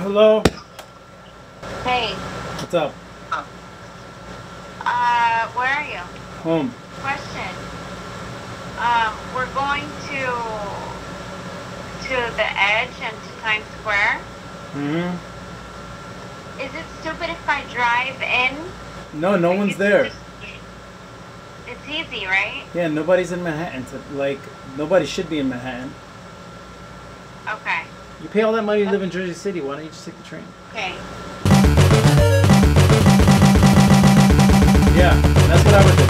What's up? Uh, where are you? Home. Question. Um, we're going to to the edge and to Times Square. hmm Is it stupid if I drive in? No, no one's there. just- It's easy, right? Yeah, nobody's in Manhattan. To, like, nobody should be in Manhattan. Okay. You pay all that money to live in Jersey City. Why don't you just take the train? Okay. Yeah, that's what I would do.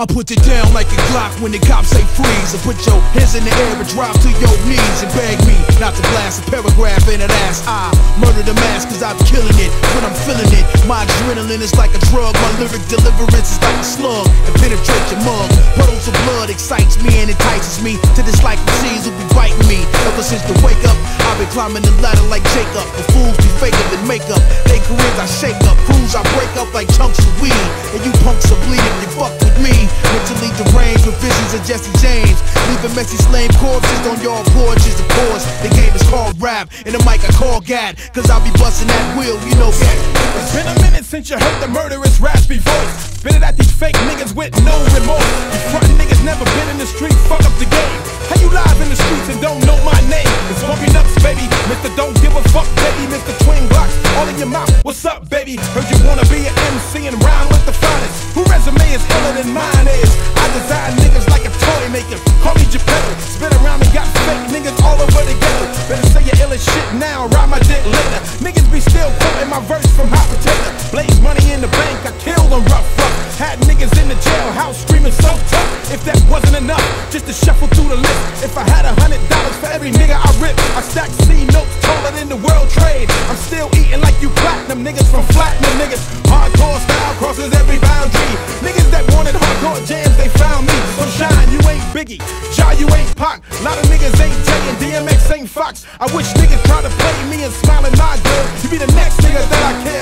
I put it down like a Glock when the cops say freeze. I put your hands in the air and drop to your knees and beg me not to blast a paragraph in an ass. I murder the mass cause I'm killing it when I'm feeling it. My adrenaline is like a drug, my lyric deliverance is like a slug and penetrate your mug. Puddles of blood excites me and entices me to dislike machines who be biting me. Ever since the wake up, been climbing the ladder like Jacob. The fools be faker than makeup. They careers I shake up, crews I break up like chunks of weed. And you punks are bleeding, you fuck with me. Mentally deranged with visions of Jesse James. Leaving messy slain corpses on your porches, of course. The game is called rap, and the mic I call God. Cause I'll be busting that wheel, you know that. It's been a minute since you heard the murderous raspy voice. Spit it at these fake niggas with no remorse. These frontin' niggas never been in the street, fuck up the game. How you live in the streets and don't know my name? It's Bumpy Knucks, baby. Mr. Don't Call me Geppetto. Spin around and got fake niggas all over the ghetto. Better say your ill as shit now, ride my dick later. Niggas be still quoting my verse from Hot Potato. Blaze money in the bank, I killed them rough, rough. Had niggas in the jailhouse screaming so tough. If that wasn't enough, just to shuffle through the list. If I had a hundred dollars for every nigga I rip, I stack C notes the world trade. I'm still eating like you platinum niggas from flattening niggas. Hardcore style crosses every boundary. Niggas that wanted hardcore jams, they found me. So shine, you ain't Biggie. Ja, you ain't Pac. Lot of niggas ain't and DMX ain't Fox. I wish niggas try to play me and smile and nod good. You be the next nigga that I kill.